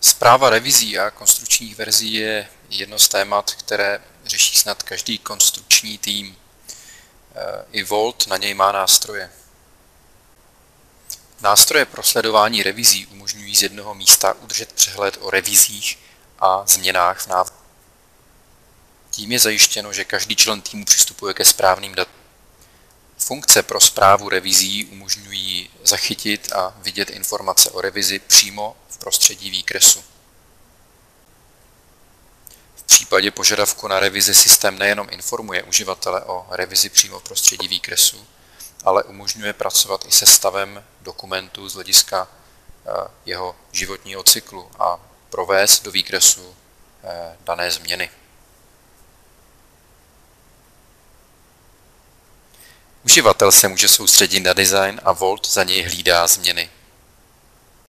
Zpráva revizí a konstrukčních verzí je jedno z témat, které řeší snad každý konstrukční tým. I Volt na něj má nástroje. Nástroje pro sledování revizí umožňují z jednoho místa udržet přehled o revizích a změnách v návrhu. Tím je zajištěno, že každý člen týmu přistupuje ke správným datům. Funkce pro zprávu revizí umožňují zachytit a vidět informace o revizi přímo v prostředí výkresu. V případě požadavku na revizi systém nejenom informuje uživatele o revizi přímo v prostředí výkresu, ale umožňuje pracovat i se stavem dokumentu z hlediska eh, jeho životního cyklu a provést do výkresu eh, dané změny. Uživatel se může soustředit na design a Volt za něj hlídá změny.